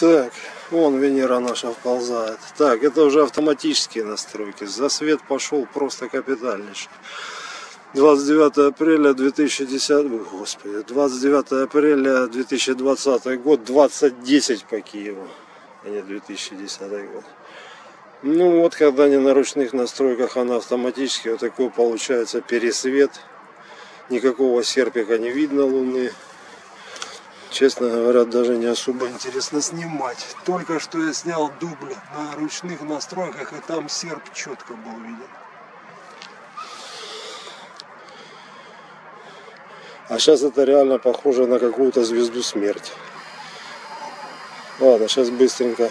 Так, вон Венера наша вползает. Так, это уже автоматические настройки. Засвет пошел просто капитальнейший. 29 апреля 2010, господи, 29 апреля 2020 год, 2010 по Киеву, а не 2010 год. Ну вот, когда не на ручных настройках, а на автоматически, вот такой получается пересвет. Никакого серпика не видно луны. Честно говоря, даже не особо интересно снимать. Только что я снял дубль на ручных настройках, и там серп четко был виден. А сейчас это реально похоже на какую-то звезду смерти. Ладно, сейчас быстренько.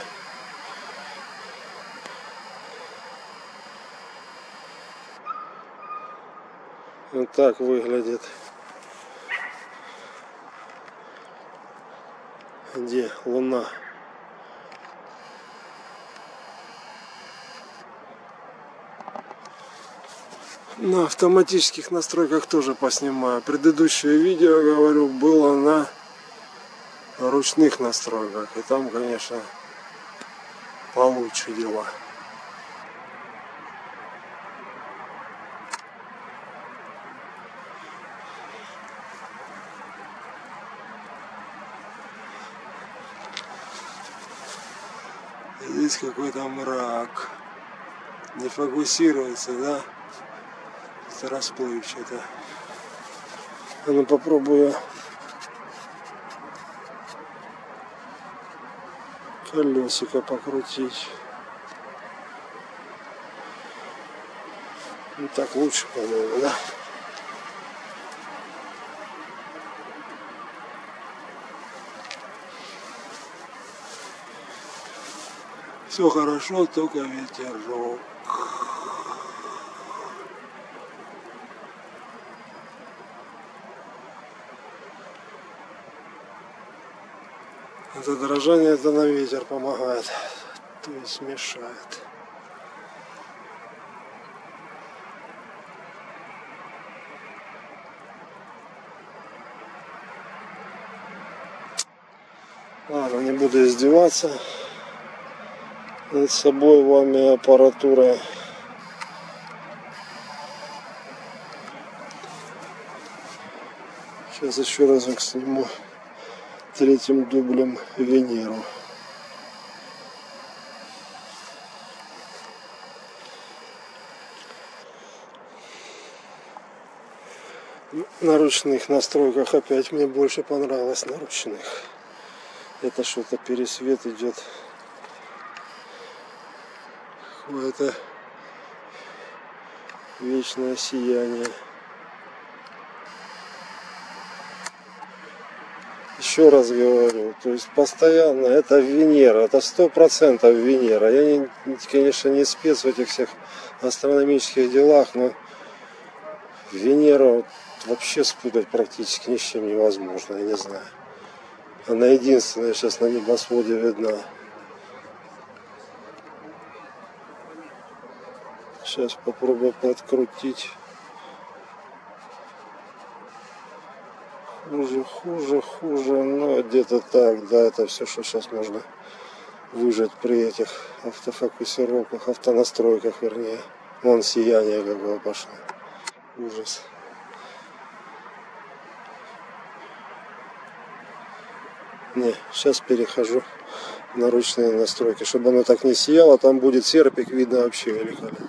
Вот так выглядит. Где луна? На автоматических настройках тоже поснимаю. Предыдущее видео, говорю, было на ручных настройках. И там, конечно, получше дела. Здесь какой-то мрак. Не фокусируется, да? Это расплывчато. А ну попробую колесико покрутить. Ну так лучше, по-моему, да? Все хорошо, только ветерок. Это дрожание это на ветер помогает, то есть мешает. Ладно, не буду издеваться над собой вами аппаратура. Сейчас еще разок сниму третьим дублем Венеру. На ручных настройках опять мне больше понравилось на ручных. Это что-то пересвет идет. Это вечное сияние. Еще раз говорю, то есть постоянно это Венера, это сто процентов Венера. Я, не, конечно, не спец в этих всех астрономических делах, но Венеру вообще спутать практически ни с чем невозможно, я не знаю. Она единственная сейчас на небосводе видна. Сейчас попробую подкрутить. Хуже, хуже, хуже. Но где-то так, да, это все, что сейчас можно выжать при этих автофокусировках, автонастройках, вернее. Вон сияние какое пошло. Ужас. Не, сейчас перехожу на ручные настройки, чтобы оно так не сияло. Там будет серпик, видно вообще великолепно.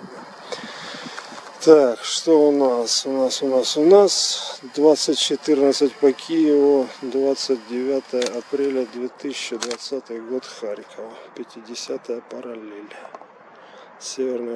Так, что у нас? У нас, у нас, у нас 2014 по Киеву, 29 апреля 2020 год Харькова, 50 параллель. Северная